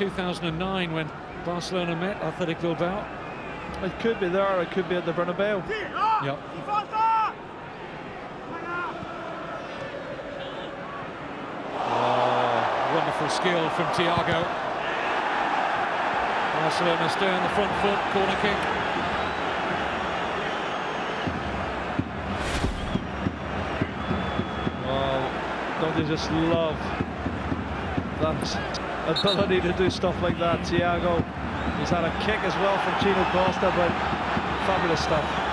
2009 when Barcelona met Athletic Bilbao. It could be there, it could be at the Bernabeu. Yep. Oh, wonderful skill from Thiago. Barcelona stay on the front foot, corner kick. Don't they just love that ability to do stuff like that, Thiago. He's had a kick as well from Chino Costa, but fabulous stuff.